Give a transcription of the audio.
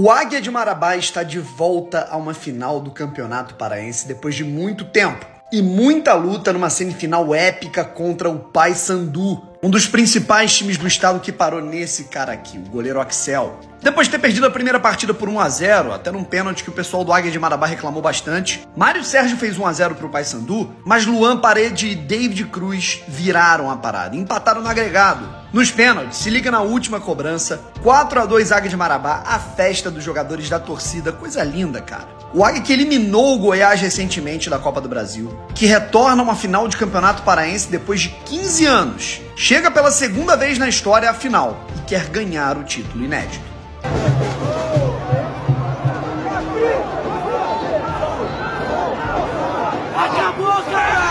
O Águia de Marabá está de volta a uma final do Campeonato Paraense depois de muito tempo. E muita luta numa semifinal épica contra o Paysandu, um dos principais times do estado que parou nesse cara aqui, o goleiro Axel. Depois de ter perdido a primeira partida por 1 a 0 até num pênalti que o pessoal do Águia de Marabá reclamou bastante, Mário Sérgio fez 1 a 0 pro Paysandu, mas Luan Parede e David Cruz viraram a parada, empataram no agregado. Nos pênaltis, se liga na última cobrança, 4 a 2 Águia de Marabá, a festa dos jogadores da torcida, coisa linda, cara. O Águia que eliminou o Goiás recentemente da Copa do Brasil, que retorna a uma final de campeonato paraense depois de 15 anos, chega pela segunda vez na história à final e quer ganhar o título inédito. Acabou, cara!